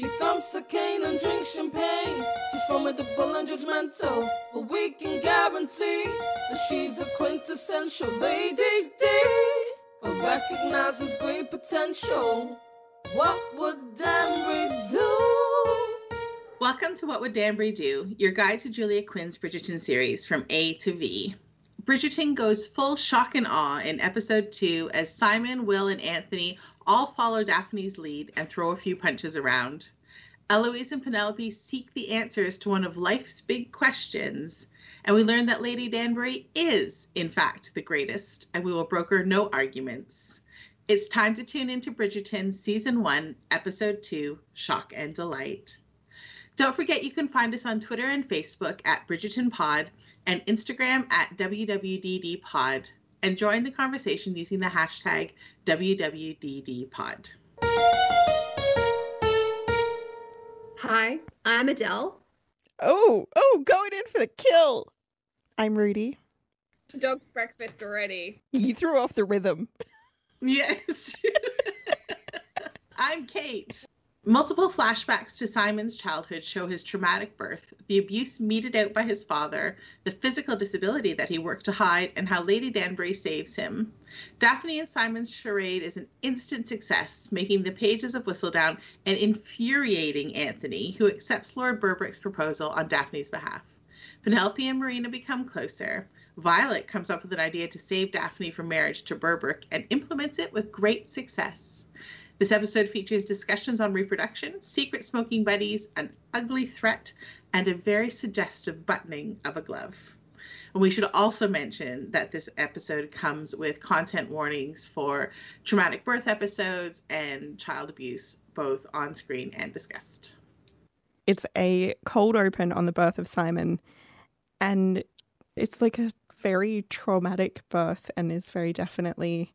She thumps a cane and drinks champagne. She's formidable and judgmental, but we can guarantee that she's a quintessential lady D. But recognizes great potential. What would Danbury do? Welcome to What Would Danbury Do, your guide to Julia Quinn's Bridgerton series from A to V. Bridgerton goes full shock and awe in episode two as Simon, Will, and Anthony all follow Daphne's lead and throw a few punches around. Eloise and Penelope seek the answers to one of life's big questions, and we learn that Lady Danbury is, in fact, the greatest, and we will broker no arguments. It's time to tune into Bridgerton Season 1, Episode 2 Shock and Delight. Don't forget you can find us on Twitter and Facebook at Bridgerton Pod and Instagram at WWDDPod. And join the conversation using the hashtag WWDDPod. Hi, I'm Adele. Oh, oh, going in for the kill. I'm Rudy. Dog's breakfast already. You threw off the rhythm. Yes. I'm Kate. Multiple flashbacks to Simon's childhood show his traumatic birth, the abuse meted out by his father, the physical disability that he worked to hide, and how Lady Danbury saves him. Daphne and Simon's charade is an instant success, making the pages of Whistledown and infuriating Anthony, who accepts Lord Berbrooke's proposal on Daphne's behalf. Penelope and Marina become closer. Violet comes up with an idea to save Daphne from marriage to Berbrooke and implements it with great success. This episode features discussions on reproduction, secret smoking buddies, an ugly threat, and a very suggestive buttoning of a glove. And we should also mention that this episode comes with content warnings for traumatic birth episodes and child abuse, both on screen and discussed. It's a cold open on the birth of Simon, and it's like a very traumatic birth and is very definitely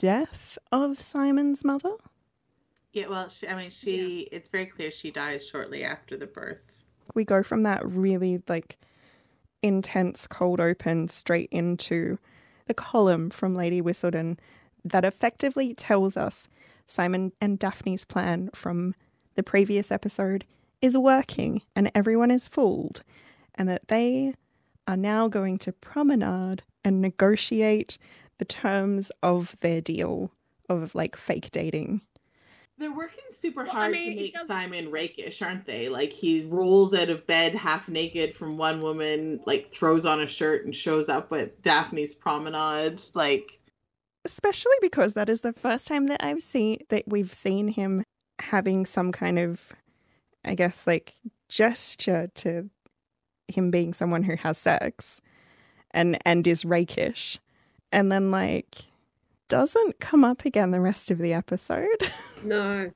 death of Simon's mother. Yeah, well, she, I mean, she, it's very clear she dies shortly after the birth. We go from that really like intense cold open straight into the column from Lady Whistledown that effectively tells us Simon and Daphne's plan from the previous episode is working and everyone is fooled, and that they are now going to promenade and negotiate the terms of their deal of like fake dating. They're working super Well, I hard mean, to make Simon rakish, aren't they? Like he rolls out of bed half naked from one woman, like throws on a shirt and shows up at Daphne's promenade. Like, especially because that is the first time that I've seen that we've seen him having some kind of I guess like gesture to him being someone who has sex and and is rakish and then like doesn't come up again the rest of the episode. No.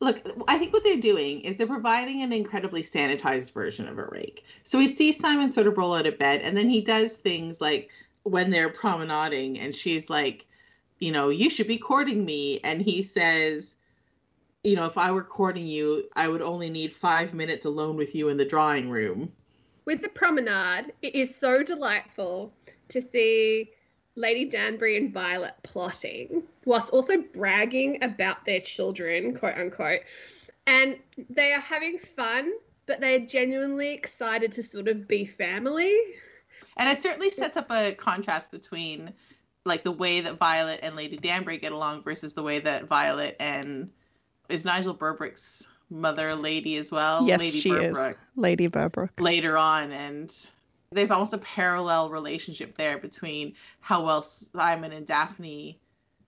look, I think what they're doing is they're providing an incredibly sanitized version of a rake. So we see Simon sort of roll out of bed, and then he does things like when they're promenading, and she's like, you know, you should be courting me. And he says, you know, if I were courting you, I would only need five minutes alone with you in the drawing room. With the promenade, it is so delightful to see Lady Danbury and Violet plotting, whilst also bragging about their children, quote unquote. And they are having fun, but they're genuinely excited to sort of be family. And it certainly sets up a contrast between like the way that Violet and Lady Danbury get along versus the way that Violet and is Nigel Berbrooke's mother lady as well. yes, Lady she Berbrooke, is Lady Berbrooke. later on and there's almost a parallel relationship there between how well Simon and Daphne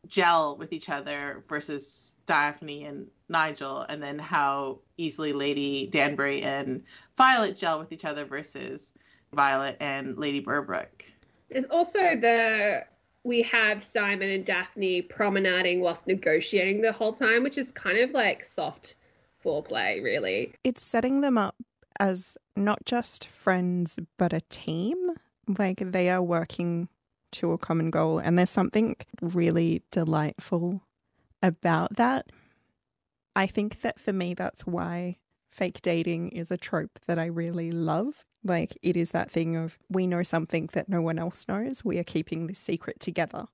gel with each other versus Daphne and Nigel and then how easily Lady Danbury and Violet gel with each other versus Violet and Lady Berbrooke. There's also the we have Simon and Daphne promenading whilst negotiating the whole time, which is kind of like soft foreplay, really. It's setting them up as not just friends but a team. Like they are working to a common goal and there's something really delightful about that. I think that for me that's why fake dating is a trope that I really love. Like it is that thing of we know something that no one else knows. We are keeping this secret together.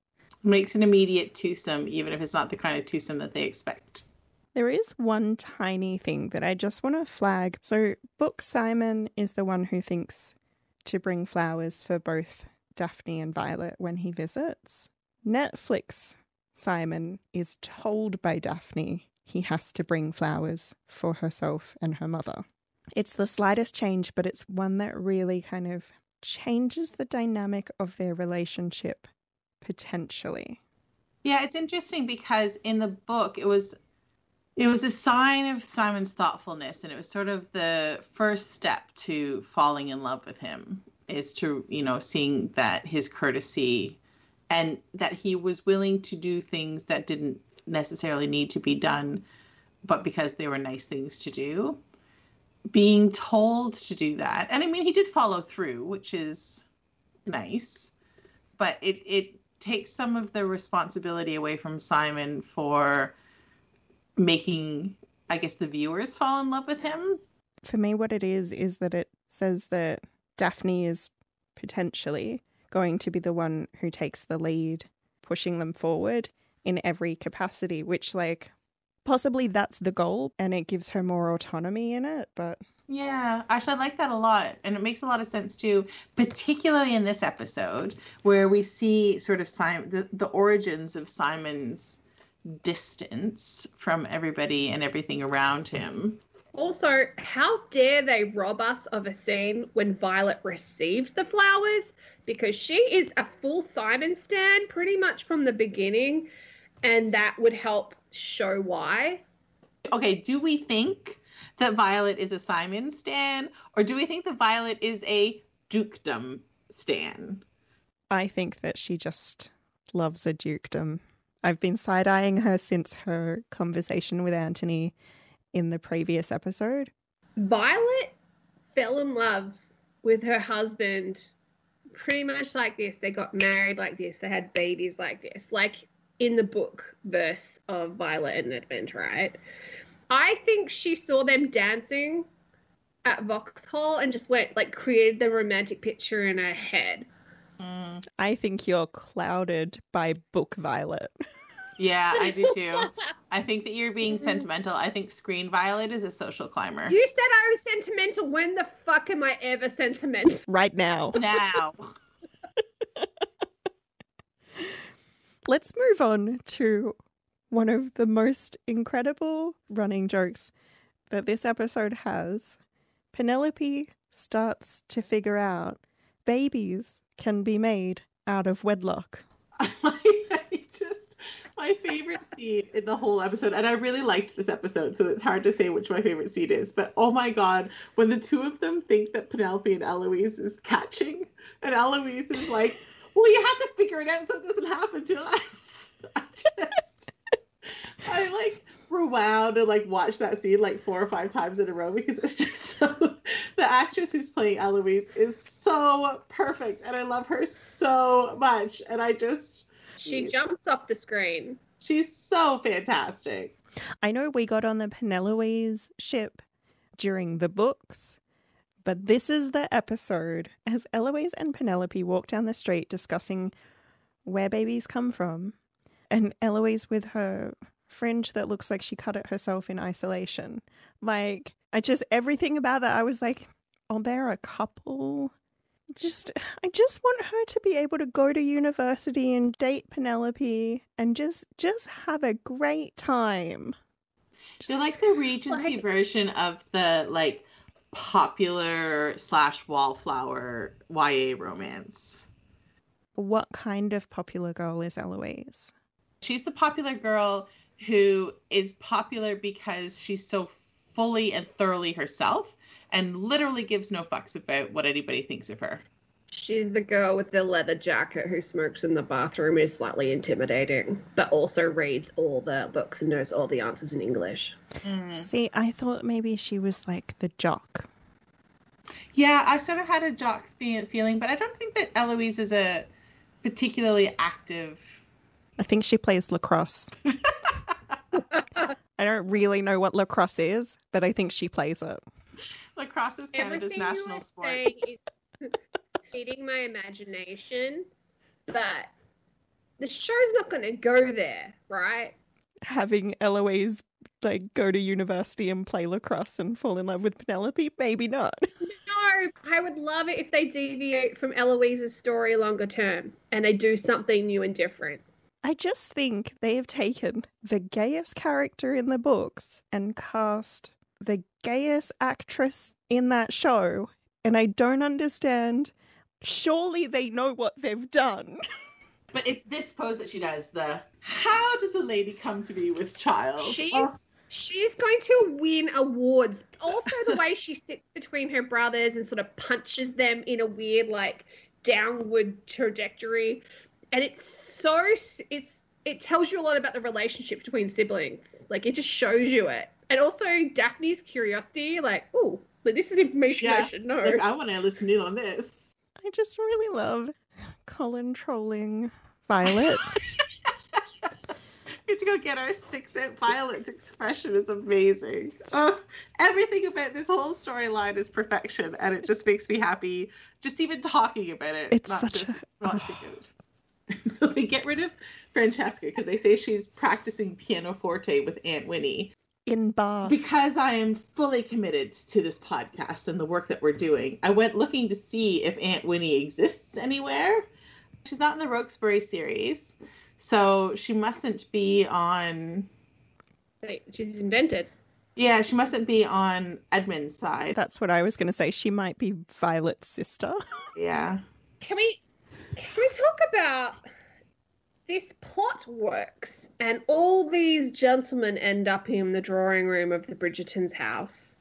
Makes an immediate twosome, even if it's not the kind of twosome that they expect. There is one tiny thing that I just want to flag. So, Book Simon is the one who thinks to bring flowers for both Daphne and Violet when he visits. Netflix Simon is told by Daphne he has to bring flowers for herself and her mother. It's the slightest change, but it's one that really kind of changes the dynamic of their relationship potentially. Yeah, it's interesting because in the book it was it was a sign of Simon's thoughtfulness and it was sort of the first step to falling in love with him is to, you know, seeing that his courtesy and that he was willing to do things that didn't necessarily need to be done but because they were nice things to do. Being told to do that and i mean he did follow through which is nice but it it takes some of the responsibility away from simon for making i guess the viewers fall in love with him For me, what it is, is that it says that Daphne is potentially going to be the one who takes the lead, pushing them forward in every capacity, which, like, possibly that's the goal and it gives her more autonomy in it. But Yeah, actually, I like that a lot. And it makes a lot of sense too, particularly in this episode where we see sort of Simon, the, the origins of Simon's distance from everybody and everything around him. Also, how dare they rob us of a scene when Violet receives the flowers? Because she is a full Simon stan pretty much from the beginning, and that would help show why. Okay, do we think that Violet is a Simon stan, or do we think that Violet is a dukedom stan? I think that she just loves a dukedom. I've been side eyeing her since her conversation with Anthony in the previous episode. Violet fell in love with her husband pretty much like this. They got married like this. They had babies like this. Like in the book verse of Violet and Edmund, right? I think she saw them dancing at Vauxhall and just went like created the romantic picture in her head. I think you're clouded by Book Violet. Yeah, I do too. I think that you're being sentimental. I think Screen Violet is a social climber. You said I was sentimental. When the fuck am I ever sentimental? right now. Now. Let's move on to one of the most incredible running jokes that this episode has. Penelope starts to figure out babies can be made out of wedlock. I just my favorite scene in the whole episode, and I really liked this episode, so it's hard to say which my favorite scene is. But oh my god, when the two of them think that Penelope and Eloise is catching, and Eloise is like, "Well, you have to figure it out so it doesn't happen to us." I just, I like rewound and like watch that scene like four or five times in a row because it's just so. The actress who's playing Eloise is so perfect, and I love her so much, and I just. She jumps off the screen. She's so fantastic. I know we got on the Penelope's ship during the books, but this is the episode as Eloise and Penelope walk down the street discussing where babies come from, and Eloise with her fringe that looks like she cut it herself in isolation. Like, I just, everything about that, I was like, oh, they're a couple. Just, I just want her to be able to go to university and date Penelope and just, just have a great time. They're like the Regency Like- version of the like popular slash wallflower YA romance. What kind of popular girl is Eloise? She's the popular girl who is popular because she's so fully and thoroughly herself and literally gives no fucks about what anybody thinks of her. She's the girl with the leather jacket who smokes in the bathroom and is slightly intimidating, but also reads all the books and knows all the answers in English. Mm. See, I thought maybe she was like the jock. Yeah, I sort of had a jock fe- feeling, but I don't think that Eloise is a particularly active. I think she plays lacrosse. I don't really know what lacrosse is, but I think she plays it. Lacrosse is Canada's Everything national are sport. saying is feeding my imagination, but the show's not going to go there, right? having Eloise like go to university and play lacrosse and fall in love with Penelope? Maybe not. No, I would love it if they deviate from Eloise's story longer term and they do something new and different. I just think they have taken the gayest character in the books and cast the gayest actress in that show, and I don't understand. Surely they know what they've done. But it's this pose that she does. The how does a lady come to be with child? She's Oh, she's going to win awards. Also, the way she sits between her brothers and sort of punches them in a weird, like, downward trajectory, and it's so it's it tells you a lot about the relationship between siblings. Like, it just shows you it, and also Daphne's curiosity. Like, oh, like, this is information I should know. like, I want to listen in on this. I just really love Colin trolling Violet. We have to go get our sticks out. Violet's expression is amazing. Ugh, everything about this whole storyline is perfection, and it just makes me happy. Just even talking about it. It's not such just a- watching it. So they get rid of Francesca because they say she's practicing pianoforte with Aunt Winnie. in Bath. Because I am fully committed to this podcast and the work that we're doing, I went looking to see if Aunt Winnie exists anywhere. She's not in the Rokesby series, so she mustn't be on. Wait, she's invented. Yeah, she mustn't be on Edmund's side. That's what I was going to say. She might be Violet's sister. Yeah. Can we can we talk about this plot works and all these gentlemen end up in the drawing room of the Bridgerton's house.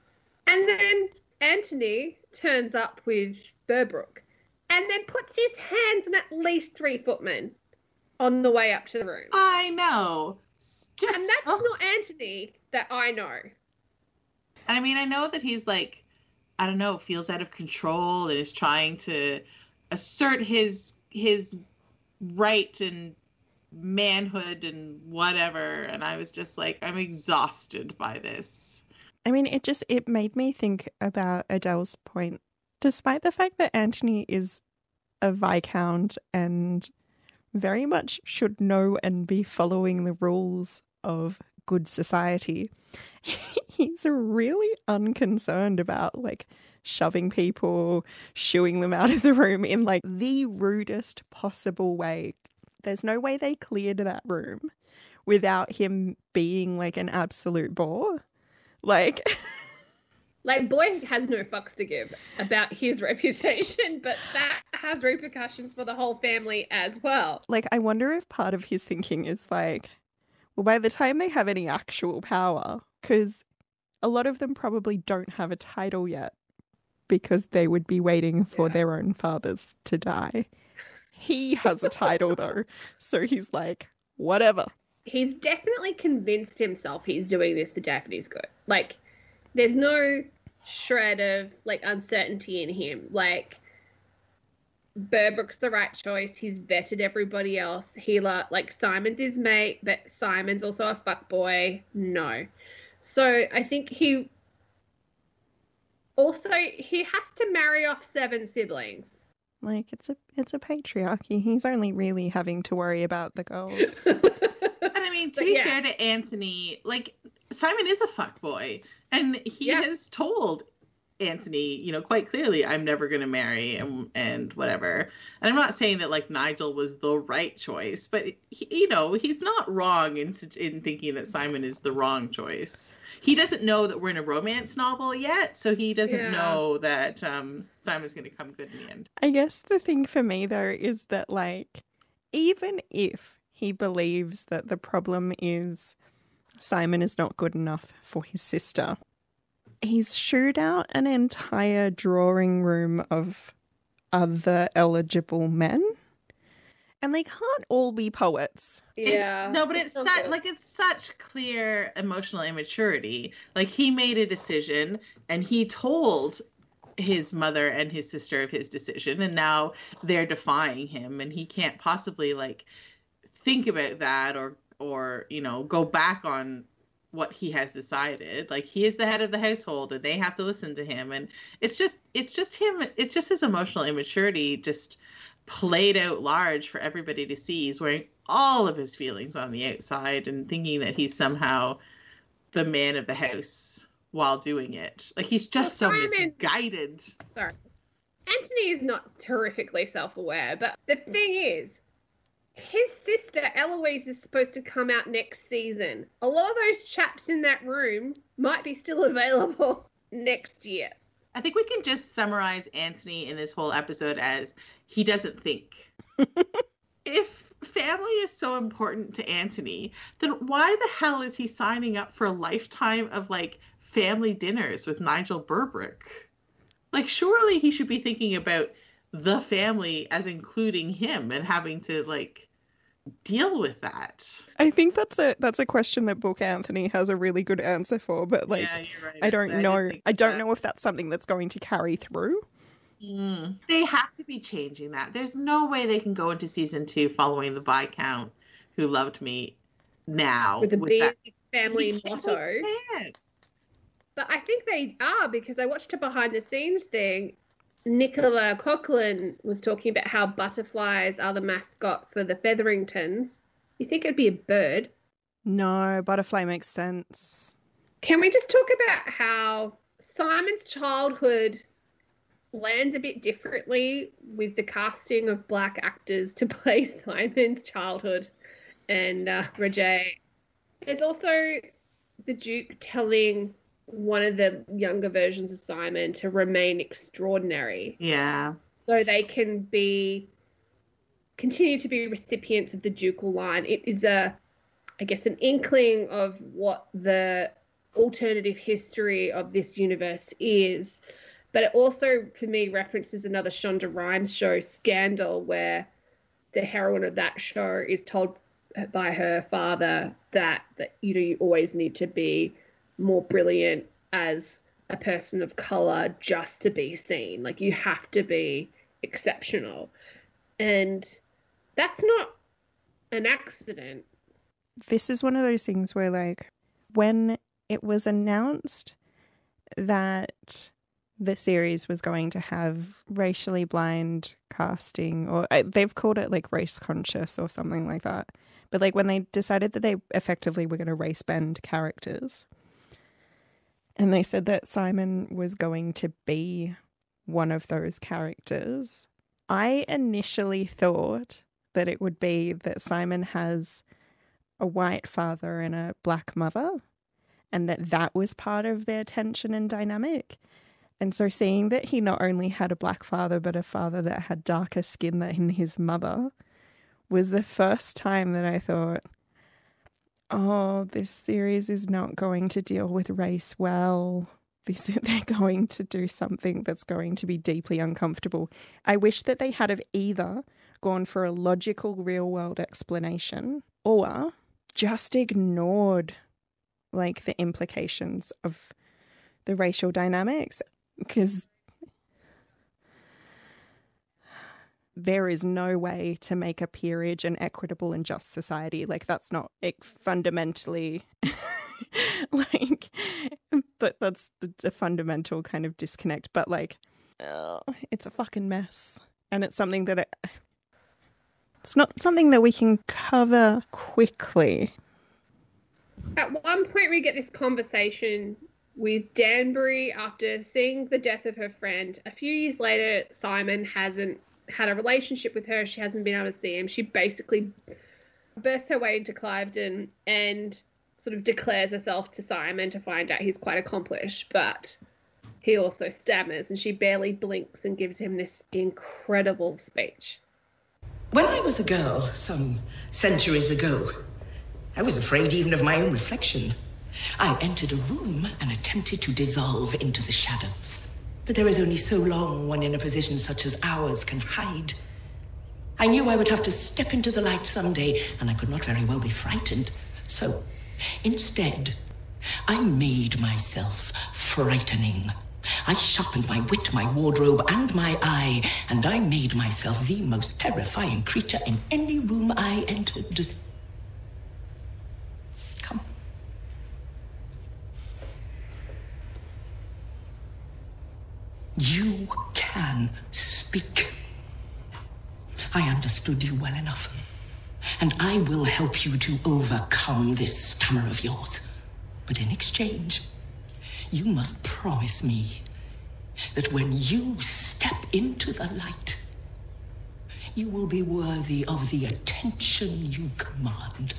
And then Anthony turns up with Berbrooke and then puts his hands on at least three footmen on the way up to the room. I know. Just, and that's oh. not Anthony that I know. I mean, I know that he's like, I don't know, feels out of control and is trying to assert his his right and manhood and whatever. And I was just like, I'm exhausted by this. I mean, it just it made me think about Adele's point. Despite the fact that Anthony is a viscount and very much should know and be following the rules of good society, he's really unconcerned about like shoving people, shooing them out of the room in like the rudest possible way. There's no way they cleared that room without him being like an absolute bore. Like, Like, boy has no fucks to give about his reputation, but that has repercussions for the whole family as well. like I wonder if part of his thinking is like, well, by the time they have any actual power, because a lot of them probably don't have a title yet, because they would be waiting for Yeah. their own fathers to die. He has a title though, so he's like, whatever. He's definitely convinced himself he's doing this for Daphne's good. Like, there's no shred of like uncertainty in him. Like, Berbrooke's the right choice. He's vetted everybody else. He la- like Simon's his mate, but Simon's also a fuck boy. No, so I think he also he has to marry off seven siblings. Like it's a it's a patriarchy. He's only really having to worry about the girls. And I mean, to But be yeah. fair to Anthony, like Simon is a fuck boy, and he Yeah. has told Anthony, you know, quite clearly, I'm never going to marry and and whatever. And I'm not saying that like Nigel was the right choice, but he, you know, he's not wrong in in thinking that Simon is the wrong choice. He doesn't know that we're in a romance novel yet, so he doesn't Yeah. know that um, Simon's going to come good in the end. I guess the thing for me though is that like even if he believes that the problem is Simon is not good enough for his sister, he's shooed out an entire drawing room of other eligible men. And they can't all be poets. yeah. It's, no, but it's not such good. like it's such clear emotional immaturity. Like he made a decision and he told his mother and his sister of his decision and now they're defying him and he can't possibly like think about that or or you know go back on what he has decided like he is the head of the household and they have to listen to him and it's just it's just him it's just his emotional immaturity just played out large for everybody to see he's wearing all of his feelings on the outside and thinking that he's somehow the man of the house while doing it. Like he's just Well, so misguided. Sorry. Anthony is not terrifically self aware, but the thing is, his sister Eloise is supposed to come out next season. A lot of those chaps in that room might be still available next year. I think we can just summarize Anthony in this whole episode as he doesn't think. if family is so important to Anthony, then why the hell is he signing up for a lifetime of like family dinners with Nigel Berbrooke? Like, surely he should be thinking about the family as including him and having to like deal with that. I think that's a that's a question that Book Anthony has a really good answer for, but like yeah, right. I don't didn't know. think I don't that. know if that's something that's going to carry through. Mm. They have to be changing that. There's no way they can go into season two following the Viscount who loved me now With the with big family motto. They. But I think they are because I watched a behind the scenes thing. Nicola Coughlan was talking about how butterflies are the mascot for the Featheringtons. You think it'd be a bird? No, butterfly makes sense. Can we just talk about how Simon's childhood lands a bit differently with the casting of black actors to play Simon's childhood and uh, Roger? There's also the Duke telling one of the younger versions of Simon to remain extraordinary Yeah. so they can be continue to be recipients of the ducal line. It is a, I guess, an inkling of what the alternative history of this universe is. But it also, for me, references another Shonda Rhimes show, Scandal, where the heroine of that show is told by her father that that you know you always need to be more brilliant as a person of color just to be seen. Like you have to be exceptional. And that's not an accident. This is one of those things where, like, when it was announced that the series was going to have racially blind casting, or uh, they've called it like race conscious or something like that. But like when they decided that they effectively were going to race bend characters, and they said that Simon was going to be one of those characters, I initially thought that it would be that Simon has a white father and a black mother, and that that was part of their tension and dynamic. And so, seeing that he not only had a black father, but a father that had darker skin than his mother, was the first time that I thought, oh, this series is not going to deal with race well. This, they're going to do something that's going to be deeply uncomfortable. I wish that they had have either gone for a logical real world explanation or just ignored like the implications of the racial dynamics because there is no way to make a peerage an equitable and just society. Like that's not it fundamentally like that that's a fundamental kind of disconnect. But like uh, it's a fucking mess. And it's something that it, it's not something that we can cover quickly. At one point, we get this conversation with Danbury after seeing the death of her friend. A few years later, Simon hasn't had a relationship with her. She hasn't been able to see him. She basically bursts her way into Clyvedon and sort of declares herself to Simon to find out he's quite accomplished, but he also stammers and she barely blinks and gives him this incredible speech. When I was a girl, some centuries ago, I was afraid even of my own reflection. I entered a room and attempted to dissolve into the shadows. But there is only so long one in a position such as ours can hide. I knew I would have to step into the light someday, and I could not very well be frightened. So, instead, I made myself frightening. I sharpened my wit, my wardrobe, and my eye, and I made myself the most terrifying creature in any room I entered. Come. You can speak. I understood you well enough. and I will help you to overcome this stammer of yours. But in exchange, you must promise me that when you step into the light, you will be worthy of the attention you command.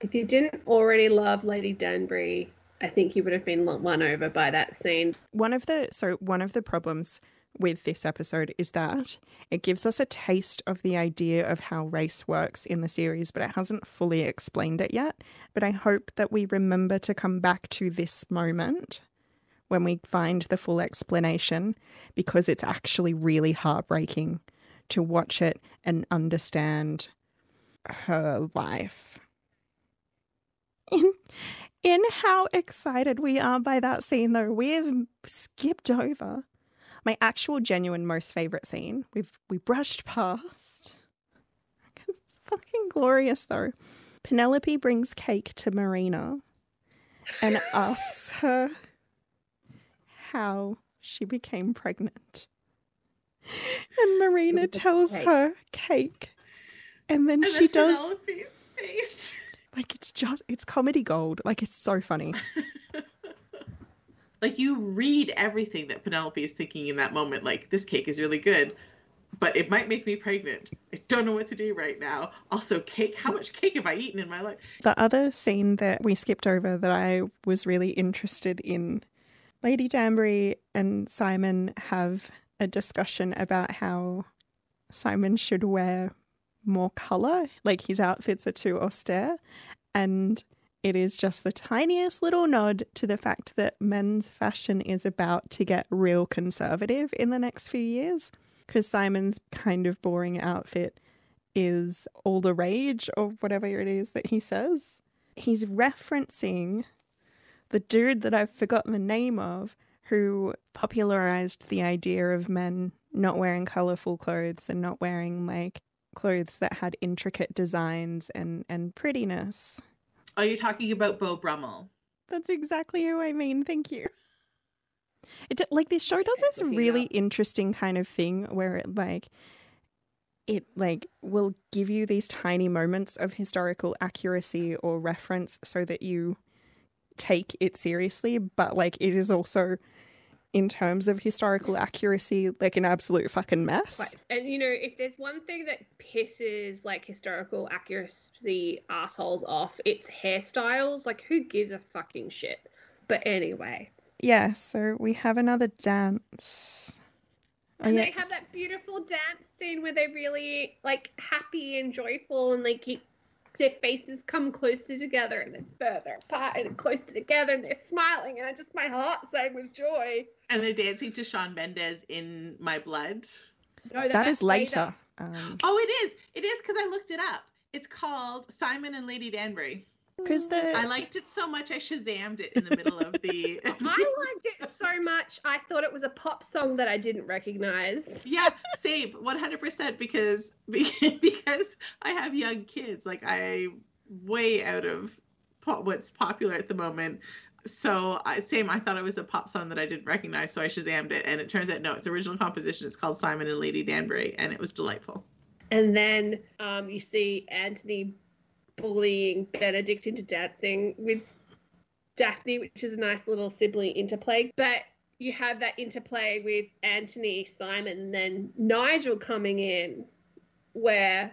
If you didn't already love Lady Danbury, I think you would have been won over by that scene. One of the so one of the problems with this episode is that it gives us a taste of the idea of how race works in the series, but it hasn't fully explained it yet. But I hope that we remember to come back to this moment when we find the full explanation because it's actually really heartbreaking to watch it and understand her life. In, how excited we are by that scene, though, we have skipped over my actual genuine most favorite scene. We've we brushed past. It's fucking glorious though. Penelope brings cake to Marina and asks her how she became pregnant. And Marina tells cake. her cake. And then And she does Penelope's face. like it's just it's comedy gold. Like it's so funny. like you read everything that Penelope is thinking in that moment. Like this cake is really good, but it might make me pregnant. I don't know what to do right now. Also, cake. How much cake have I eaten in my life? The other scene that we skipped over that I was really interested in Lady Danbury and Simon have a discussion about how Simon should wear more color, like his outfits are too austere. And it is just the tiniest little nod to the fact that men's fashion is about to get real conservative in the next few years. Because Simon's kind of boring outfit is all the rage or whatever it is that he says. He's referencing the dude that I've forgotten the name of who popularized the idea of men not wearing colorful clothes and not wearing like clothes that had intricate designs and and prettiness. Are you talking about Beau Brummel? That's exactly who I mean. Thank you. It like this show does this really interesting kind of thing where it like it like will give you these tiny moments of historical accuracy or reference so that you take it seriously, but like it is also in terms of historical accuracy like an absolute fucking mess. Right. And you know, if there's one thing that pisses like historical accuracy assholes off, it's hairstyles. Like, who gives a fucking shit? But anyway, Yeah, so we have another dance. Oh, and yeah. they have that beautiful dance scene where they're really like happy and joyful, and they keep their faces come closer together, and then further apart and closer together, and they're smiling, and I just my heart sang with joy. And they're dancing to Shawn Mendes in My Blood. No, that's later. Um, Oh, it is. It is because I looked it up. It's called Simon and Lady Danbury. because the I liked it so much I shazammed it in the middle of the. I liked it so much. I thought it was a pop song that I didn't recognize. yeah, same, one hundred percent. Because because I have young kids, like I way out of po- what's popular at the moment. So I same. I thought it was a pop song that I didn't recognize, so I shazammed it, and it turns out no, it's original composition. It's called Simon and Lady Danbury, and it was delightful. And then um, you see Anthony bullying Benedict into dancing with Daphne, which is a nice little sibling interplay. But you have that interplay with Anthony, Simon, and then Nigel coming in, where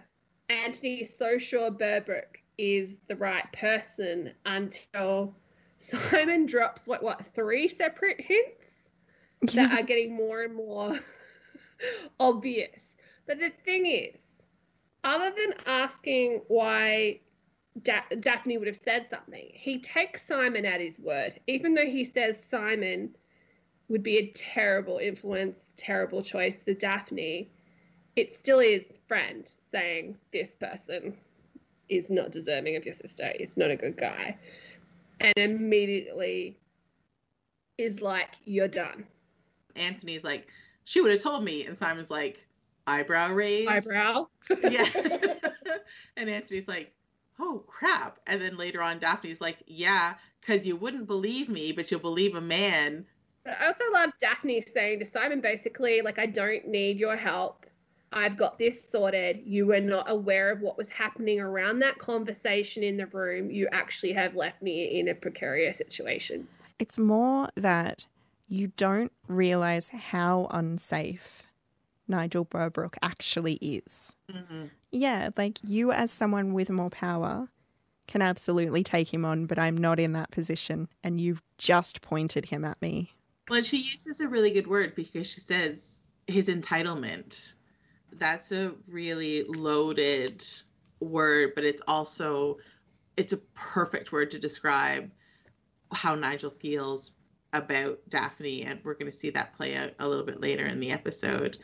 Anthony is so sure Berbrooke is the right person until Simon drops like what three separate hints that are getting more and more obvious. But the thing is, other than asking why da- Daphne would have said something, he takes Simon at his word, even though he says Simon would be a terrible influence, terrible choice for Daphne. It still is friend saying this person is not deserving of your sister. It's not a good guy, and immediately is like, "You're done." Anthony's like, she would have told me, and Simon's like, eyebrow raise. Eyebrow. yeah. and Anthony's like, oh crap. And then later on, Daphne's like, yeah, because you wouldn't believe me, but you'll believe a man. I also love Daphne saying to Simon basically, like, I don't need your help. I've got this sorted. You were not aware of what was happening around that conversation in the room. You actually have left me in a precarious situation. It's more that you don't realize how unsafe Nigel Berbrooke actually is. Mm-hmm. Yeah, like you as someone with more power can absolutely take him on, but I'm not in that position and you've just pointed him at me. Well, she uses a really good word because she says his entitlement. That's a really loaded word, but it's also it's a perfect word to describe how Nigel feels about Daphne, and we're going to see that play out a little bit later in the episode.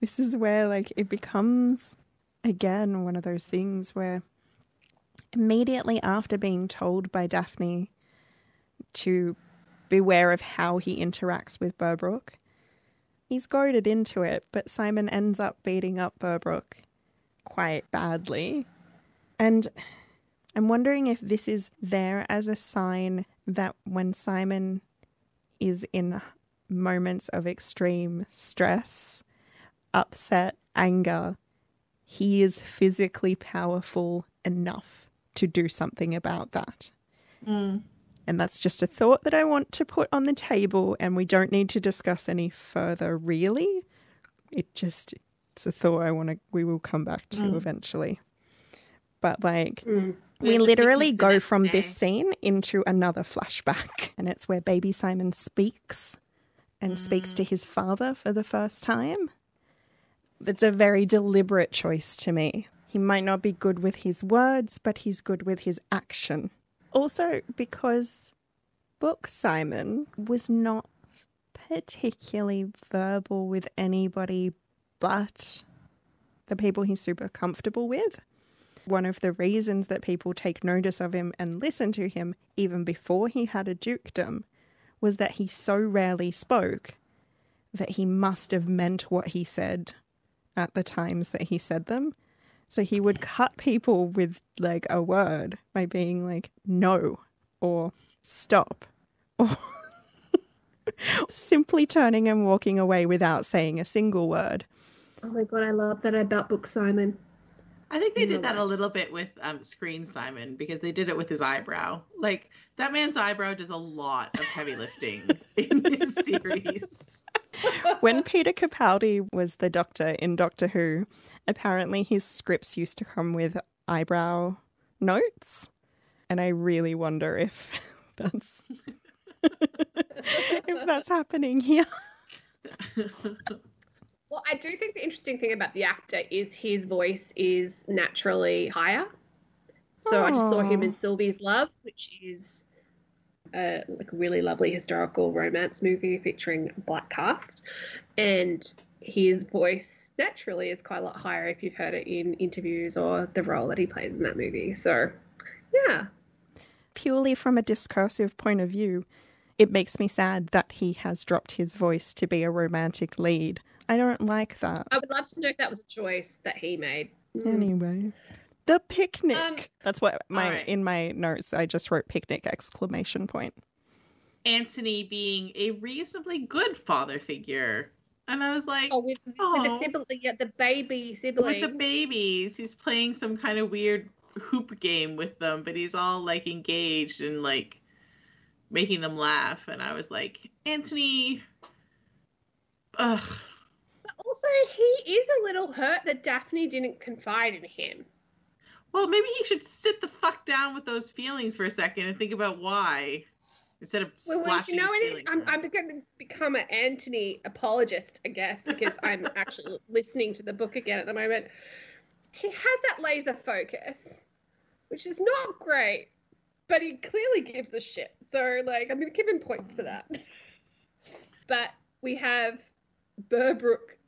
This is where like it becomes again one of those things where immediately after being told by Daphne to beware of how he interacts with Berbrooke, he's goaded into it, but Simon ends up beating up Berbrooke quite badly. And I'm wondering if this is there as a sign that when Simon is in moments of extreme stress, upset, anger, he is physically powerful enough to do something about that. Mm. And that's just a thought that I want to put on the table, and we don't need to discuss any further, really. It just, it's a thought I want to, we will come back to Mm. eventually. But like, Mm. we literally go from this scene into another flashback, and it's where baby Simon speaks and speaks Mm. to his father for the first time. It's a very deliberate choice to me. He might not be good with his words, but he's good with his action. Also, because Book Simon was not particularly verbal with anybody but the people he's super comfortable with. One of the reasons that people take notice of him and listen to him even before he had a dukedom was that he so rarely spoke that he must have meant what he said at the times that he said them. So he would cut people with like a word by being like, no, or stop, or simply turning and walking away without saying a single word. Oh my god, I love that about Book Simon. I think they did that a little bit with um, Screen Simon because they did it with his eyebrow. Like that man's eyebrow does a lot of heavy lifting in this series. When Peter Capaldi was the doctor in Doctor Who, apparently his scripts used to come with eyebrow notes. And I really wonder if that's if that's happening here. Well, I do think the interesting thing about the actor is his voice is naturally higher. So I just saw him in oh. Sylvie's Love, which is a like really lovely historical romance movie featuring black cast, and his voice naturally is quite a lot higher if you've heard it in interviews or the role that he plays in that movie. So, yeah, Purely from a discursive point of view, it makes me sad that he has dropped his voice to be a romantic lead. I don't like that. I would love to know if that was a choice that he made. Mm. Anyway. The picnic. Um, That's what my right. in my notes I just wrote picnic exclamation point. Anthony being a reasonably good father figure. And I was like, Oh, with, with the sibling, yeah, the baby sibling. with the babies, he's playing some kind of weird hoop game with them, but he's all like engaged and like making them laugh. And I was like, Anthony, ugh. But also, he is a little hurt that Daphne didn't confide in him. Well, maybe he should sit the fuck down with those feelings for a second and think about why instead of Well, well, you know, his. I'm. I'm going to become an Anthony apologist, I guess, because I'm actually listening to the book again at the moment. He has that laser focus, which is not great, but he clearly gives a shit. So, like, I'm going to give him points for that. But we have Berbrooke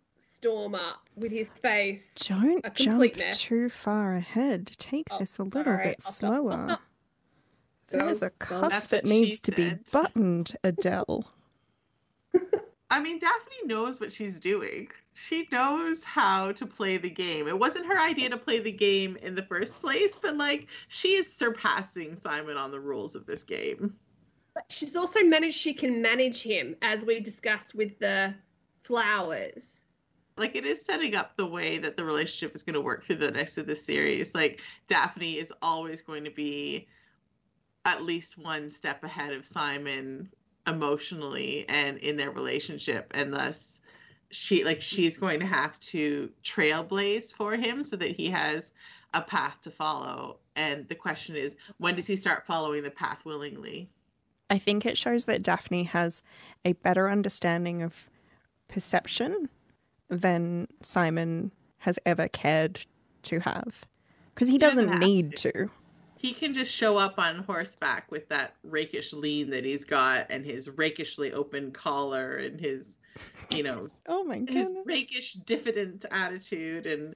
storm up with his face. Don't a jump mess. too far ahead. Take Oh, this a little alright, bit I'll slower. stop. There's a cuff That's that needs to be buttoned, Adele. I mean, Daphne knows what she's doing. She knows how to play the game. It wasn't her idea to play the game in the first place, but like she is surpassing Simon on the rules of this game. But she's also managed, she can manage him, as we discussed with the flowers. Like it is setting up the way that the relationship is going to work through the rest of the series. Like Daphne is always going to be at least one step ahead of Simon emotionally and in their relationship and thus she like she's going to have to trailblaze for him so that he has a path to follow and the question is when does he start following the path willingly I think it shows that Daphne has a better understanding of perception than Simon has ever cared to have. Because he, doesn't doesn't, need to. to. he can just show up on horseback with that rakish lean that he's got and his rakishly open collar and his you know Oh my goodness. his rakish diffident attitude and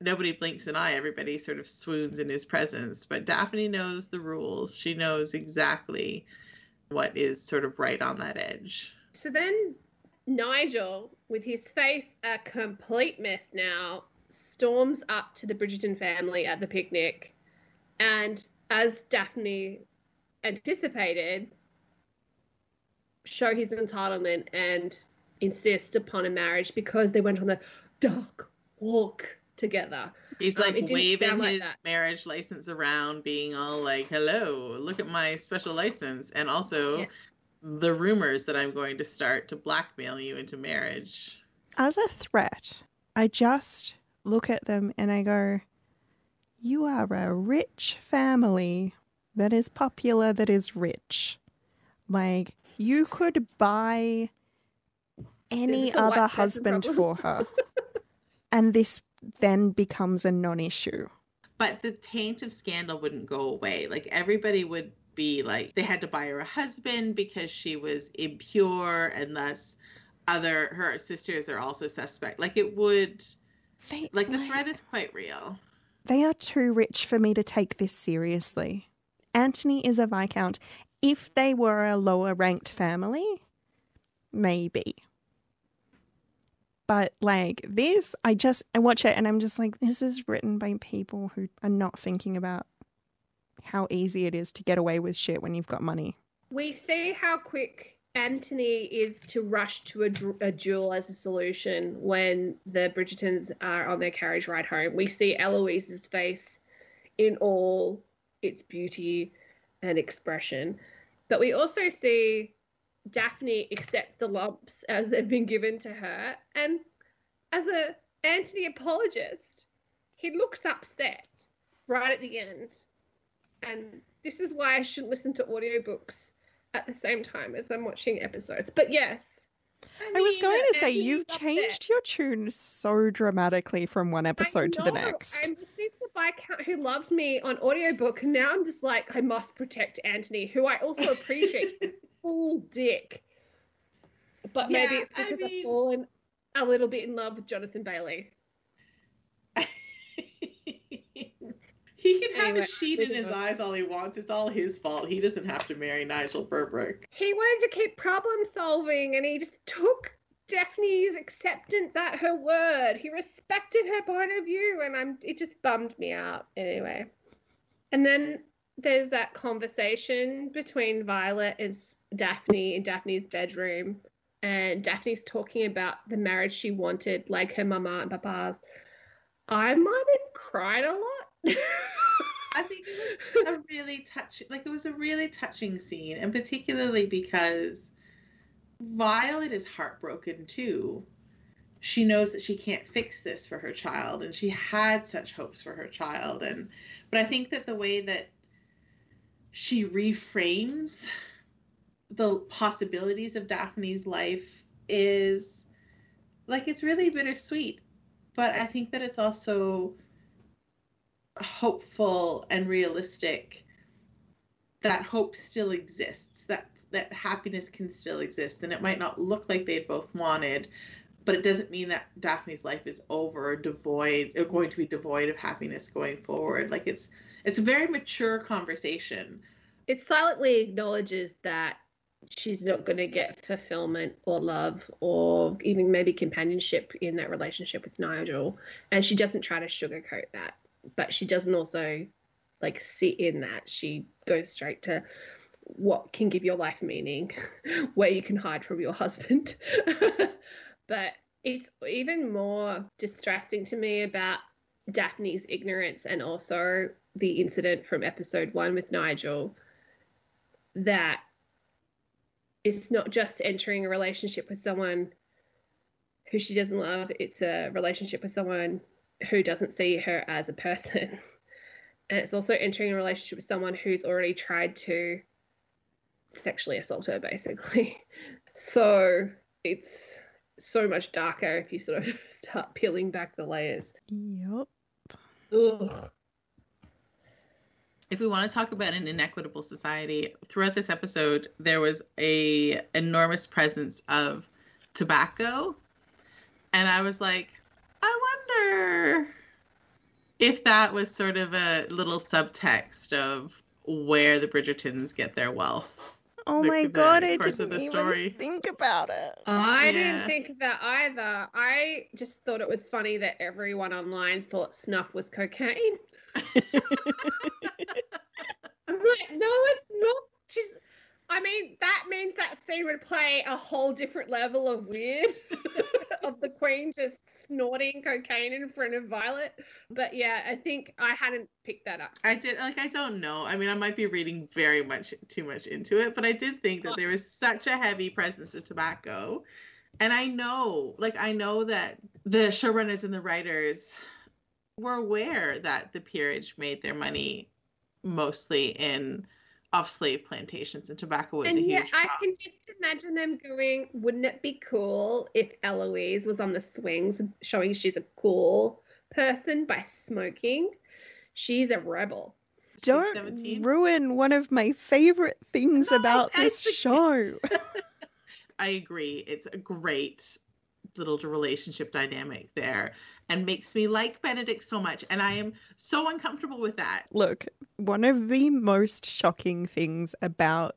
nobody blinks an eye everybody sort of swoons in his presence but daphne knows the rules she knows exactly what is sort of right on that edge So then Nigel, with his face a complete mess now, storms up to the Bridgerton family at the picnic. And as Daphne anticipated, show his entitlement and insist upon a marriage because they went on the dark walk together. he's Um, like didn't waving like his that. marriage license around being all like hello look at my special license and also Yes. The rumors that i'm going to start to blackmail you into marriage As a threat, I just look at them and I go, You are a rich family that is popular, that is rich. Like, you could buy any Is this a white other husband problem? for her. and this then becomes a non issue. but the taint of scandal wouldn't go away. Like everybody would be like they had to buy her a husband because she was impure and thus other her sisters are also suspect. Like it would They, like the threat is quite real. They are too rich for me to take this seriously. Anthony is a Viscount. If they were a lower ranked family, maybe. But like this, I just I watch it and I'm just like, this is written by people who are not thinking about how easy it is to get away with shit when you've got money. We see how quick Anthony is to rush to a, a duel as a solution when the Bridgertons are on their carriage ride home. We see Eloise's face in all its beauty and expression. But we also see Daphne accept the lumps as they've been given to her. And as a Anthony apologist, he looks upset right at the end. And this is why I shouldn't listen to audiobooks at the same time as I'm watching episodes. But yes. I was mean, going to say, you've changed your tune so dramatically from one I episode to the next. I'm listening to the Viscount who loved me on audiobook, and now I'm just like, I must protect Anthony, who I also appreciate. Full dick. But maybe Yeah, it's I because I've fallen a little bit in love with Jonathan Bailey. he can have Anyway, a sheet in his eyes all he wants. It's all his fault. He doesn't have to marry Nigel Berbrooke. He wanted to keep problem solving, and he just took Daphne's acceptance at her word. He respected her point of view, and I'm it just bummed me out anyway. And then there's that conversation between Violet and Daphne in Daphne's bedroom, and Daphne's talking about the marriage she wanted, like her mama and papa's. I might have cried a lot. I think it was a really touching, like it was a really touching scene, and particularly because Violet is heartbroken too. She knows that she can't fix this for her child, and she had such hopes for her child, and but I think that the way that she reframes the possibilities of Daphne's life is like it's really bittersweet, but I think that it's also hopeful and realistic that hope still exists that that happiness can still exist and it might not look like they both wanted but it doesn't mean that daphne's life is over or devoid or going to be devoid of happiness going forward like it's it's a very mature conversation it silently acknowledges that she's not going to get fulfillment or love or even maybe companionship in that relationship with Nigel. And she doesn't try to sugarcoat that, but she doesn't also like sit in that. She goes straight to what can give your life meaning, where you can hide from your husband. but It's even more distressing to me about Daphne's ignorance and also the incident from episode one with Nigel that it's not just entering a relationship with someone who she doesn't love, it's a relationship with someone who doesn't see her as a person. And it's also entering a relationship with someone who's already tried to sexually assault her, basically. So it's so much darker if you sort of start peeling back the layers. Yep. Ugh. if we want to talk about an inequitable society throughout this episode there was a enormous presence of tobacco and i was like i wonder if that was sort of a little subtext of where the bridgertons get their wealth Oh the- my the god, I course didn't the even story. think about it. I Yeah. didn't think of that either. I just thought it was funny that everyone online thought snuff was cocaine. I'm like, no, it's not. She's. I mean, that means that scene would play a whole different level of weird of the Queen just snorting cocaine in front of Violet. But yeah, I think I hadn't picked that up. I did like I don't know. I mean, I might be reading very much too much into it, but I did think that there was such a heavy presence of tobacco. And I know, like I know that the showrunners and the writers were aware that the peerage made their money mostly in off slave plantations and tobacco was a and huge yeah, I crop. can just imagine them going, wouldn't it be cool if Eloise was on the swings showing she's a cool person by smoking? She's a rebel. Don't 17. ruin one of my favorite things No, about I- I this think- show. I agree. It's a great little relationship dynamic there and makes me like Benedict so much. And I am so uncomfortable with that. Look, one of the most shocking things about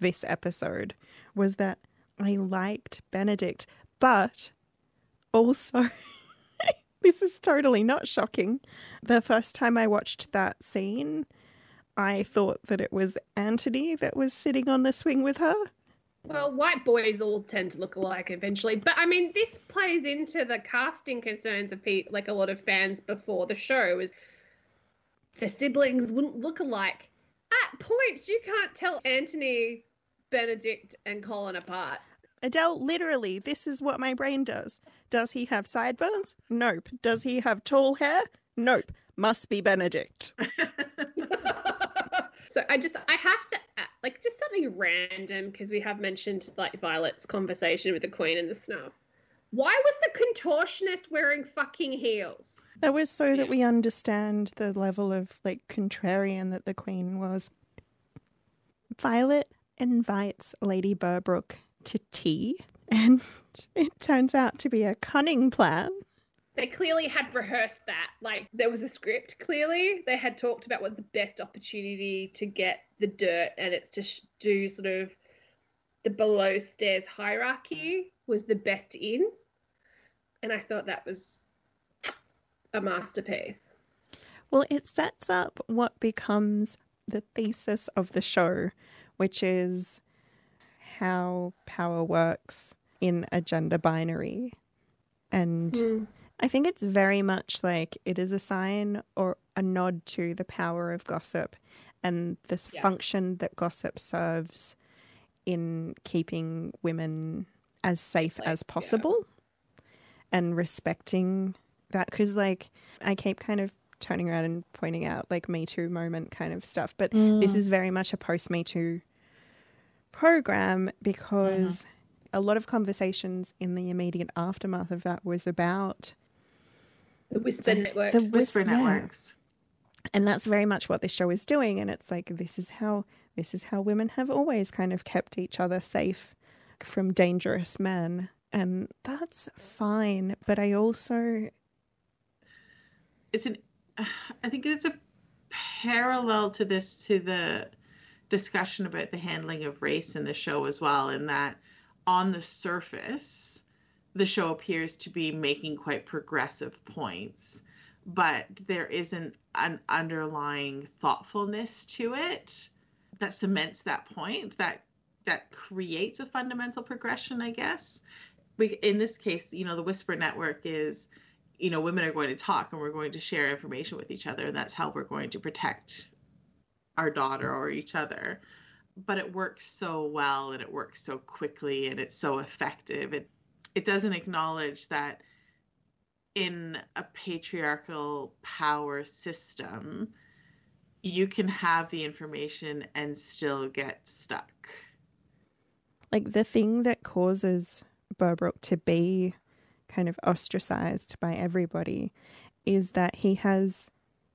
this episode was that I liked Benedict, but also, this is totally not shocking. The first time I watched that scene, I thought that it was Anthony that was sitting on the swing with her. Well, white boys all tend to look alike eventually, but I mean, this plays into the casting concerns of people, like a lot of fans before the show, is the siblings wouldn't look alike. At points, you can't tell Anthony, Benedict, and Colin apart. Adele, literally, this is what my brain does. Does he have sideburns? Nope. Does he have tall hair? Nope. Must be Benedict. so I just I have to uh, like just something random because we have mentioned like Violet's conversation with the Queen and the snuff. Why was the contortionist wearing fucking heels? That was so Yeah. that we understand the level of like contrarian that the Queen was. Violet invites Lady Berbrooke to tea, and it turns out to be a cunning plan. They clearly had rehearsed that. Like there was a script. Clearly, they had talked about what the best opportunity to get the dirt, and it's to sh- do sort of the below stairs hierarchy was the best in. And I thought that was a masterpiece. Well, it sets up what becomes the thesis of the show, which is how power works in a gender binary. And hmm. I think it's very much like it is a sign or a nod to the power of gossip and this Yeah. function that gossip serves in keeping women as safe Like, as yeah. possible and respecting that. Because, like, I keep kind of turning around and pointing out, like, Me Too moment kind of stuff, but this mm. is very much a post Me Too program because mm-hmm. a lot of conversations in the immediate aftermath of that was about The Whisper Network. the Whisper yeah. networks. and that's very much what this show is doing and it's like this is how this is how women have always kind of kept each other safe from dangerous men and that's fine but i also it's an i think it's a parallel to this to the discussion about the handling of race in the show as well in that on the surface the show appears to be making quite progressive points but there isn't an underlying thoughtfulness to it that cements that point that that creates a fundamental progression i guess in this case, you know, the Whisper Network is, you know, women are going to talk and we're going to share information with each other, and that's how we're going to protect our daughter or each other. But it works so well and it works so quickly and it's so effective. It it doesn't acknowledge that in a patriarchal power system, you can have the information and still get stuck. Like the thing that causes Berbrooke to be kind of ostracized by everybody is that he has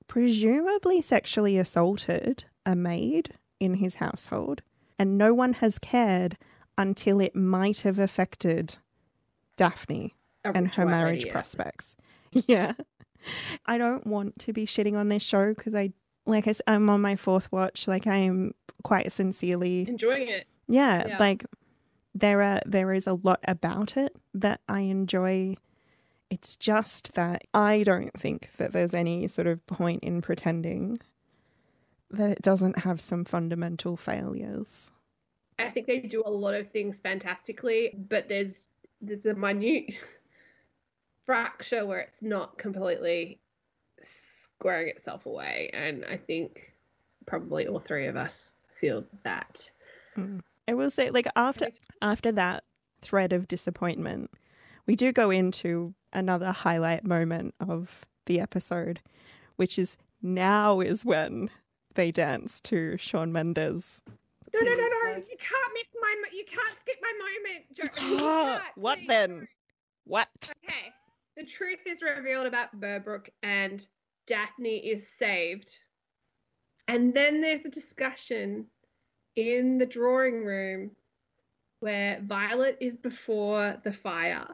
presumably sexually assaulted a maid in his household, and no one has cared until it might have affected Daphne and her marriage yeah. prospects. Yeah. I don't want to be shitting on this show because I, like I, I'm on my fourth watch. Like I am quite sincerely Enjoying it. yeah, Yeah. like there are there is a lot about it that I enjoy. It's just that I don't think that there's any sort of point in pretending that it doesn't have some fundamental failures. I think they do a lot of things fantastically, but there's there's a minute fracture where it's not completely squaring itself away, and I think probably all three of us feel that. Mm. I will say, like after after that thread of disappointment, we do go into another highlight moment of the episode, which is now is when they dance to Shawn Mendes. No, no, no, no! You can't miss my. mo- You can't skip my moment, Jo- what please. then? What? Okay. The truth is revealed about Berbrooke and Daphne is saved. And then there's a discussion in the drawing room where Violet is before the fire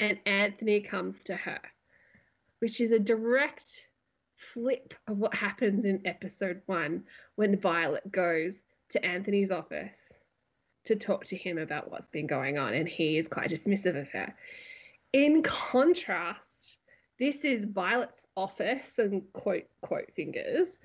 and Anthony comes to her, which is a direct flip of what happens in episode one when Violet goes to Anthony's office to talk to him about what's been going on, and he is quite dismissive of her. In contrast, this is Violet's office and quote quote fingers,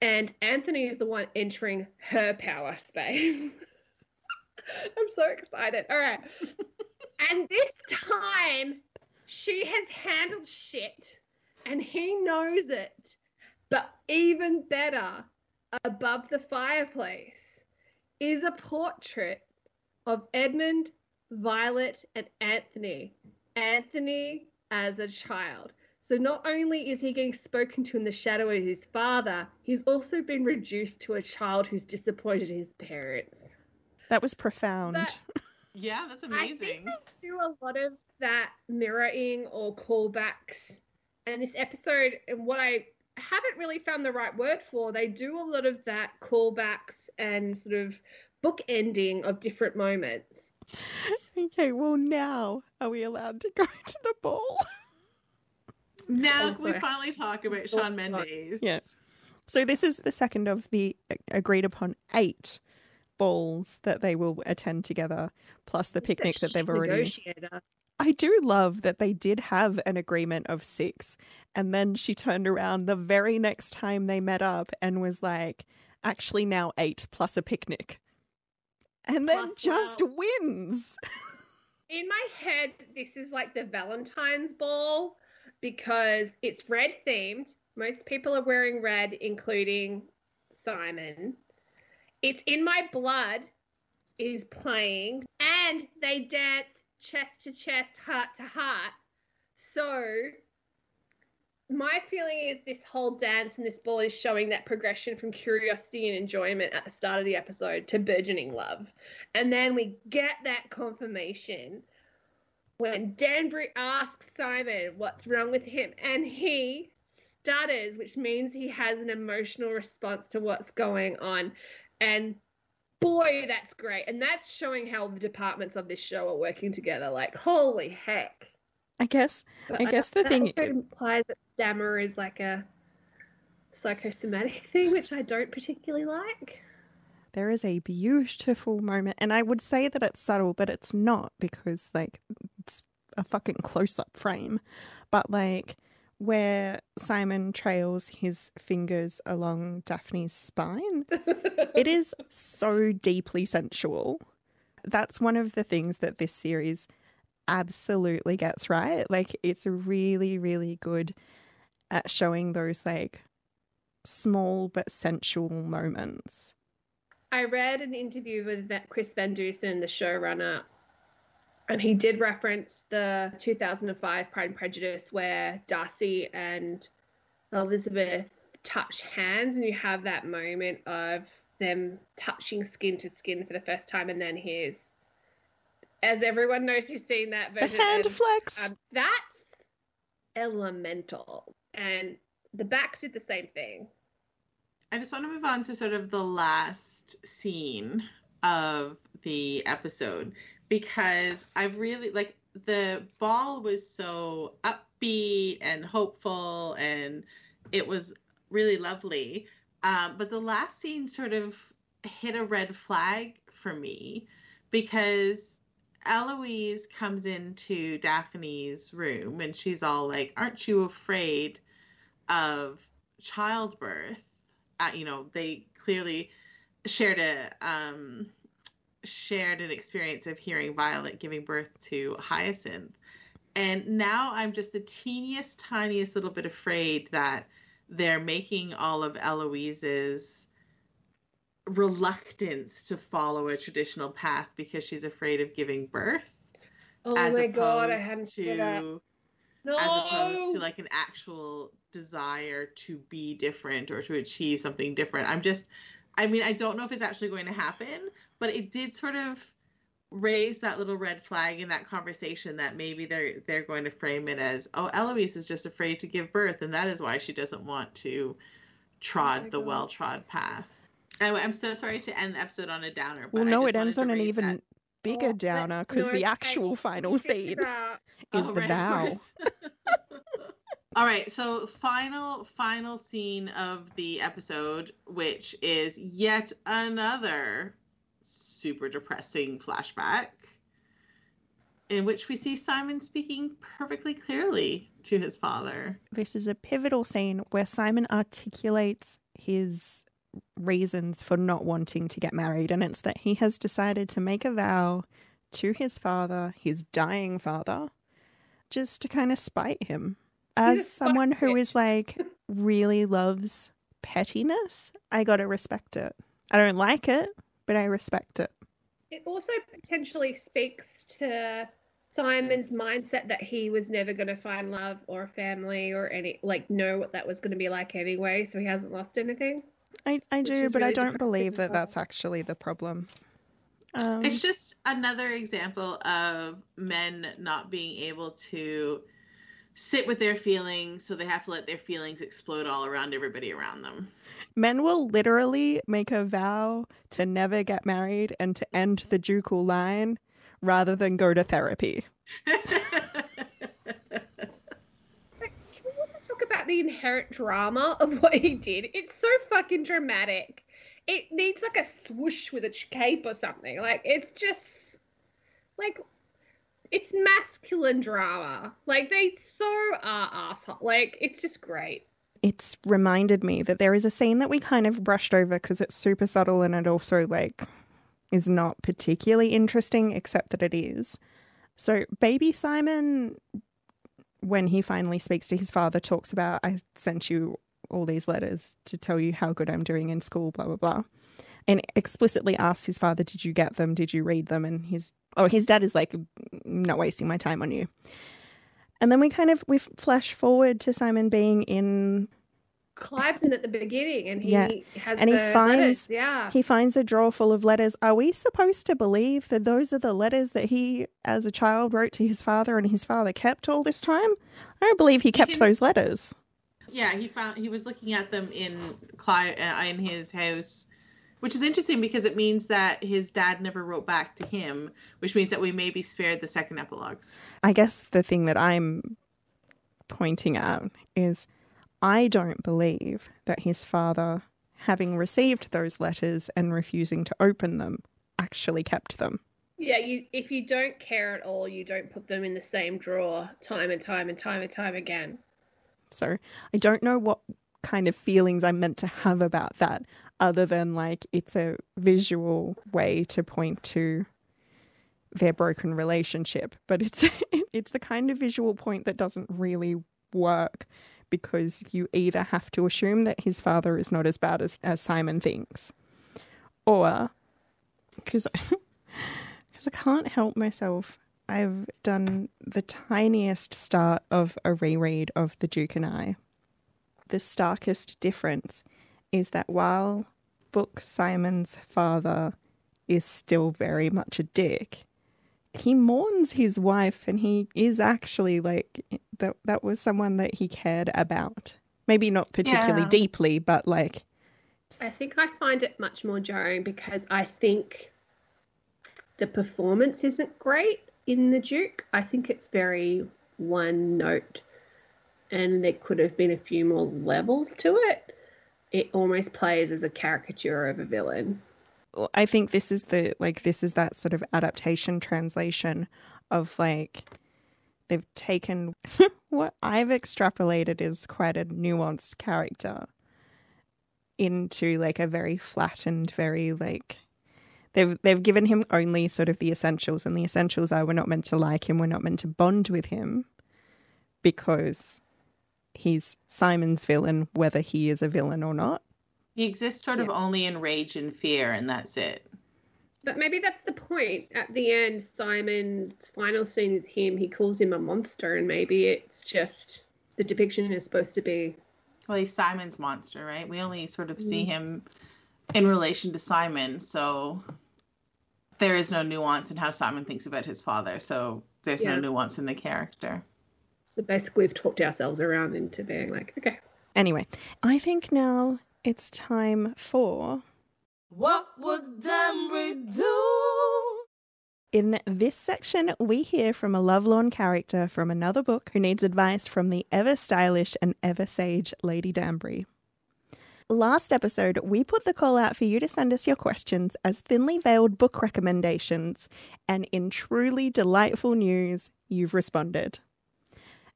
and Anthony is the one entering her power space. I'm so excited. All right. and this time she has handled shit and he knows it. But even better, above the fireplace is a portrait of Edmund, Violet, and Anthony. Anthony as a child. So not only is he getting spoken to in the shadow of his father, he's also been reduced to a child who's disappointed his parents. That was profound. That- Yeah, that's amazing. I amazing. think they do a lot of that mirroring or callbacks. And this episode, and what I haven't really found the right word for, they do a lot of that callbacks and sort of bookending of different moments. okay, well now are we allowed to go to the ball? Now Also- can we finally talk about oh, Shawn Mendes? Yeah. So this is the second of the agreed upon eight balls that they will attend together, plus the He's picnic that they've already. negotiator. I do love that they did have an agreement of six, and then she turned around the very next time they met up and was like, "Actually, now eight plus a picnic," and then Plus just wins. In my head, this is like the Valentine's ball because it's red themed. Most people are wearing red, including Simon. It's in my blood is playing, and they dance chest to chest, heart to heart. So, my feeling is this whole dance and this ball is showing that progression from curiosity and enjoyment at the start of the episode to burgeoning love. And then we get that confirmation when Danbury asks Simon what's wrong with him, and he stutters, which means he has an emotional response to what's going on. And boy, that's great. And that's showing how the departments of this show are working together. Like, holy heck. I guess. But I guess the thing- also implies that stammer is like a psychosomatic thing, which I don't particularly like. There is a beautiful moment, and I would say that it's subtle, but it's not because, like, it's a fucking close up frame. But, like, where Simon trails his fingers along Daphne's spine, it is so deeply sensual. That's one of the things that this series absolutely gets right. Like it's really, really good at showing those like small but sensual moments. I read an interview with Chris Van Dusen, the showrunner, and he did reference the 2005 Pride and Prejudice where Darcy and Elizabeth touch hands, and you have that moment of them touching skin to skin for the first time, and then here's, as everyone knows who's seen that version, the hand and, flex. um, that's elemental, and the back did the same thing. I just want to move on to sort of the last scene of the episode because I really like the ball was so upbeat and hopeful and it was really lovely. Um, but the last scene sort of hit a red flag for me because Eloise comes into Daphne's room and she's all like, Aren't you afraid of childbirth? Uh, you know, they clearly shared a um, shared an experience of hearing Violet giving birth to Hyacinth. And now I'm just the teeniest, tiniest little bit afraid that they're making all of Eloise's reluctance to follow a traditional path because she's afraid of giving birth. Oh as my god, I hadn't to to. No. as opposed to like an actual desire to be different or to achieve something different. I'm just I mean, I don't know if it's actually going to happen, but it did sort of raise that little red flag in that conversation that maybe they're they're going to frame it as, oh, Eloise is just afraid to give birth, and that is why she doesn't want to trod my the well trod path. Anyway, I'm so sorry to end the episode on a downer. But well, I no, just it ends on an even that. bigger Oh, downer because no, the actual you final scene out- is Oh, the right, of vow. course. All right, so final final scene of the episode, which is yet another super depressing flashback, in which we see Simon speaking perfectly clearly to his father. This is a pivotal scene where Simon articulates his reasons for not wanting to get married, and it's that he has decided to make a vow to his father, his dying father, just to kind of spite him. As someone who is like really loves pettiness, I gotta respect it. I don't like it, but I respect it. It also potentially speaks to Simon's mindset that he was never going to find love or a family or any, like, know what that was going to be like anyway. So he hasn't lost anything. I, I do, is but I don't believe that that's actually the problem. Um, It's just another example of men not being able to sit with their feelings, so they have to let their feelings explode all around everybody around them. Men will literally make a vow to never get married and to end the ducal line rather than go to therapy. Can we also talk about the inherent drama of what he did? It's so fucking dramatic. It needs like a swoosh with a cape or something. Like, it's just like. It's masculine drama. Like they so are asshole. Like it's just great. It's reminded me that there is a scene that we kind of brushed over because it's super subtle and it also like is not particularly interesting except that it is. So baby Simon when he finally speaks to his father talks about I sent you all these letters to tell you how good I'm doing in school blah blah blah. And explicitly asks his father, "Did you get them? Did you read them?" And his oh, his dad is like, "I'm "Not wasting my time on you." And then we kind of we flash forward to Simon being in Clyvedon at the beginning, and he Yeah, has and he finds- letters, yeah. He finds a drawer full of letters. Are we supposed to believe that those are the letters that he, as a child, wrote to his father and his father kept all this time? I don't believe he kept can- those letters. Yeah, he found he was looking at them in Cli- uh, in his house, which is interesting because it means that his dad never wrote back to him, which means that we may be spared the second epilogues. I guess the thing that I'm pointing out is I don't believe that his father, having received those letters and refusing to open them, actually kept them. Yeah, you if you don't care at all, you don't put them in the same drawer time and time and time and time again. So I don't know what kind of feelings I'm meant to have about that, other than like it's a visual way to point to their broken relationship, but it's it's the kind of visual point that doesn't really work because you either have to assume that his father is not as bad as, as Simon thinks, or because because I can't help myself. I've done the tiniest start of a reread of The Duke and I. The starkest difference is that while Book Simon's father is still very much a dick, he mourns his wife and he is actually like that that was someone that he cared about. Maybe not particularly Yeah. deeply, but like I think I find it much more jarring because I think the performance isn't great in The Duke. I think it's very one note and there could have been a few more levels to it. It almost plays as a caricature of a villain. I think this is the like this is that sort of adaptation translation of like they've taken what I've extrapolated is quite a nuanced character into like a very flattened, very like they've they've given him only sort of the essentials, and the essentials are we're not meant to like him, we're not meant to bond with him because he's Simon's villain, whether he is a villain or not. He exists sort of only in rage and fear, and that's it. But maybe that's the point. At the end, Simon's final scene with him, he calls him a monster, and maybe it's just the depiction is supposed to be Well, he's Simon's monster, right? We only sort of see Mm. him in relation to Simon, so there is no nuance in how Simon thinks about his father. So there's Yeah. no nuance in the character. So basically we've talked ourselves around into being like, okay, Anyway, I think now it's time for What would Danbury do? In this section, we hear from a lovelorn character from another book who needs advice from the ever stylish and ever sage Lady Danbury. Last episode, we put the call out for you to send us your questions as thinly veiled book recommendations, and in truly delightful news, you've responded.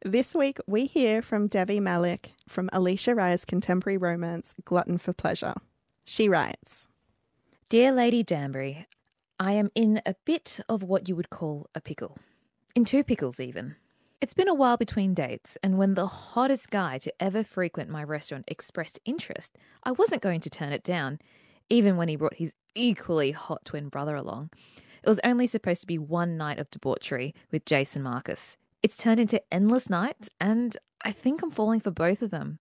This week, we hear from Devi Malik from Alisha Rai's contemporary romance, Glutton for Pleasure. She writes, Dear Lady Danbury, I am in a bit of what you would call a pickle. In two pickles, even. It's been a while between dates, and when the hottest guy to ever frequent my restaurant expressed interest, I wasn't going to turn it down, even when he brought his equally hot twin brother along. It was only supposed to be one night of debauchery with Jason Marcus. It's turned into endless nights, and I think I'm falling for both of them.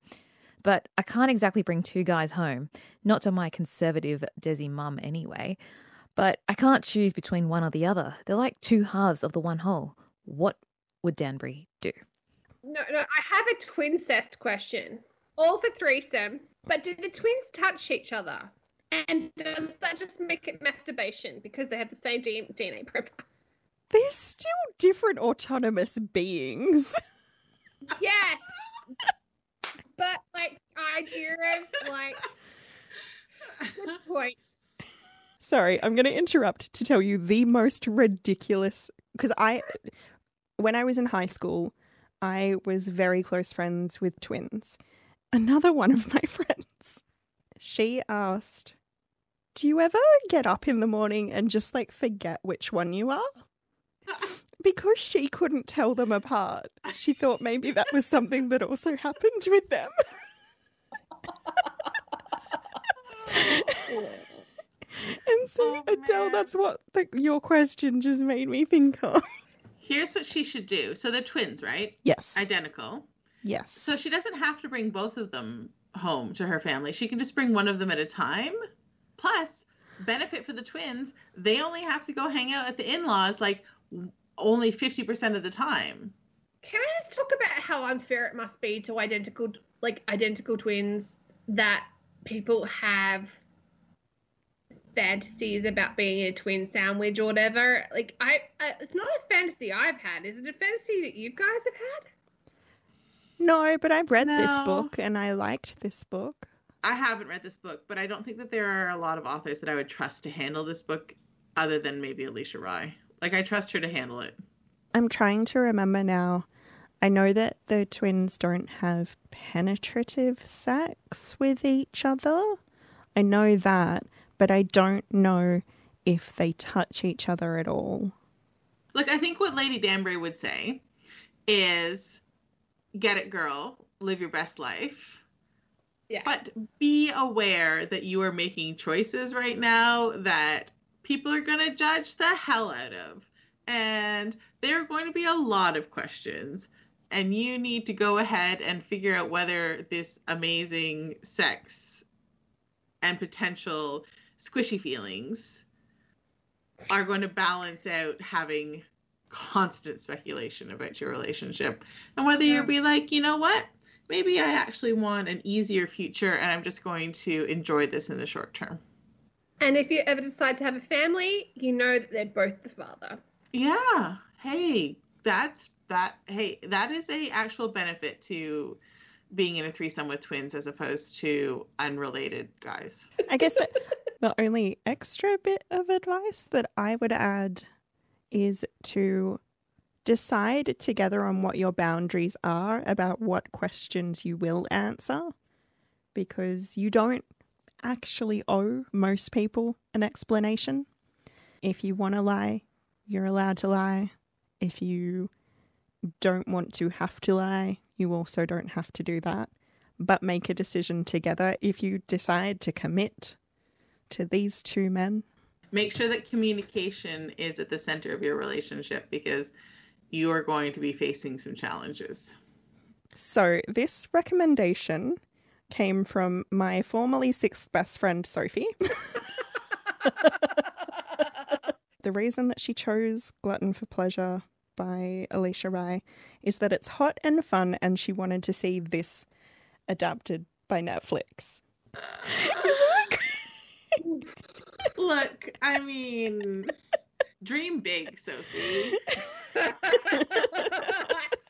But I can't exactly bring two guys home, not to my conservative Desi mum anyway. But I can't choose between one or the other. They're like two halves of the one whole. What would Danbury do? no, no, I have a twin cest question. All for threesome, but do the twins touch each other? And does that just make it masturbation because they have the same DNA profile? They're still different autonomous beings. Yes, but like idea of like good point. Sorry, I'm going to interrupt to tell you the most ridiculous because I, when I was in high school, I was very close friends with twins. Another one of my friends, she asked, Do you ever get up in the morning and just like forget which one you are? Because she couldn't tell them apart, she thought maybe that was something that also happened with them. And so, Oh, Adele, man. that's what the, your question just made me think of. Here's what she should do. So they're twins, right? Yes. Identical. yes. So she doesn't have to bring both of them home to her family. She can just bring one of them at a time. Plus, benefit for the twins, they only have to go hang out at the in-laws like w- only 50% of the time. Can I just talk about how unfair it must be to identical like identical twins that people have fantasies about being a twin sandwich or whatever? Like I, I it's not a fantasy I've had. Is it a fantasy that you guys have had? No, but I've read this book and I liked this book. I haven't read this book, but I don't think that there are a lot of authors that I would trust to handle this book other than maybe Alisha Rai. Like I trust her to handle it. I'm trying to remember now. I know that the twins don't have penetrative sex with each other. I know that, but I don't know if they touch each other at all. Look, I think what Lady Danbury would say is get it, girl, live your best life. Yeah. But be aware that you are making choices right now that people are going to judge the hell out of. And there are going to be a lot of questions. And you need to go ahead and figure out whether this amazing sex and potential squishy feelings are going to balance out having constant speculation about your relationship and whether Yeah. you'll be like you know what maybe i actually want an easier future and i'm just going to enjoy this in the short term And if you ever decide to have a family, you know that they're both the father. yeah hey that's that hey that is a actual benefit to being in a threesome with twins as opposed to unrelated guys I guess that the only extra bit of advice that I would add is to decide together on what your boundaries are about what questions you will answer because you don't actually owe most people an explanation. If you want to lie, you're allowed to lie. If you don't want to have to lie, you also don't have to do that. But make a decision together if you decide to commit to these two men. make sure that communication is at the center of your relationship because you are going to be facing some challenges So, this recommendation came from my formerly sixth best friend, Sophie. the reason that she chose Glutton for Pleasure by Alisha Rai is that it's hot and fun, and she wanted to see this adapted by Netflix. look i mean dream big sophie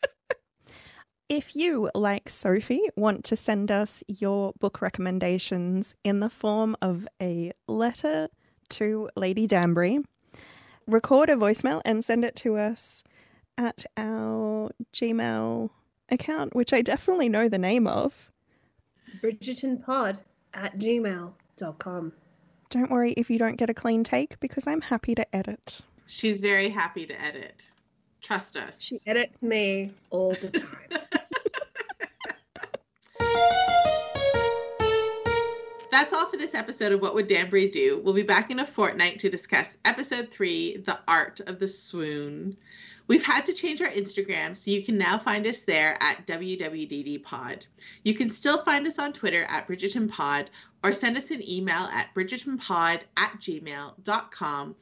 If you, like Sophie, want to send us your book recommendations in the form of a letter to Lady Danbury, record a voicemail and send it to us at our Gmail account, which I definitely know the name of. BridgertonPod at gmail.com. Don't worry if you don't get a clean take because I'm happy to edit. she's very happy to edit trust us She edits me all the time. That's all for this episode of What Would Danbury Do? We'll be back in a fortnight to discuss episode three, The Art of the Swoon. We've had to change our Instagram, so you can now find us there at WWDDPod. You can still find us on Twitter at BridgertonPod or send us an email at BridgertonPod at gmail.com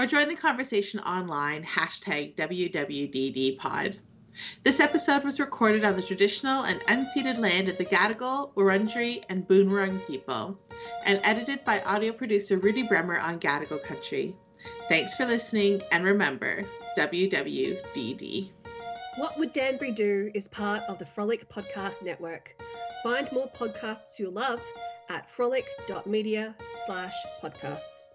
or join the conversation online, hashtag WWDDPod. This episode was recorded on the traditional and unceded land of the Gadigal, Wurundjeri, and Boonwurrung people, and edited by audio producer Rudy Bremer on Gadigal country. Thanks for listening, and remember, WWDD. What Would Danbury Do is part of the Frolic Podcast Network. Find more podcasts you'll love at frolic.media slash podcasts.